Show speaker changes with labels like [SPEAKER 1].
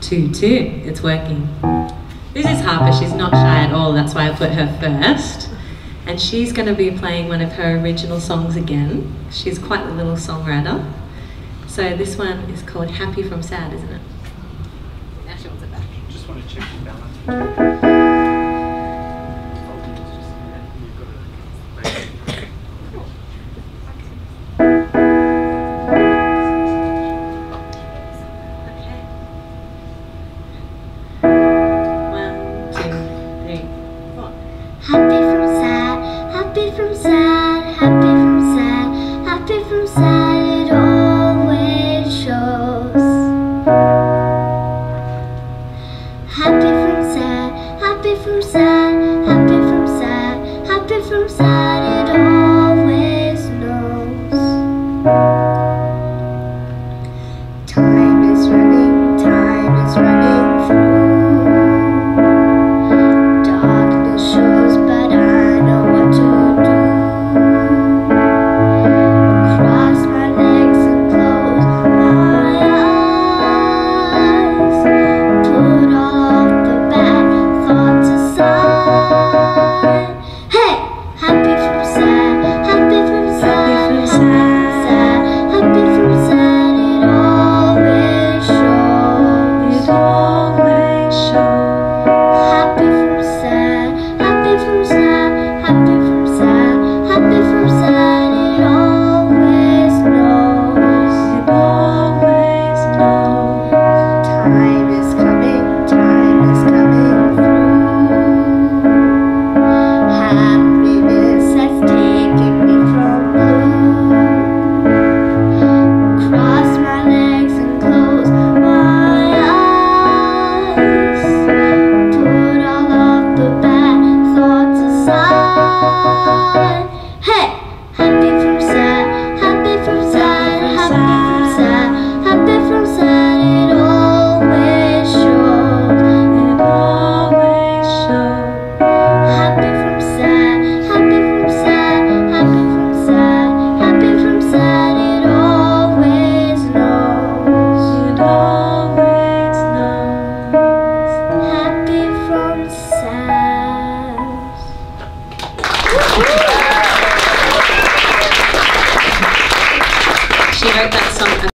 [SPEAKER 1] Two, two. It's working. This is Harper. She's not shy at all. That's why I put her first. And she's going to be playing one of her original songs again. She's quite a little songwriter. So this one is called Happy from Sad, isn't it?
[SPEAKER 2] Now she wants it back.
[SPEAKER 3] Just want to check your balance.
[SPEAKER 4] Happy from sad, happy from sad, happy from sad, it always shows. Happy from sad, happy from sad, happy from sad, happy from sad, some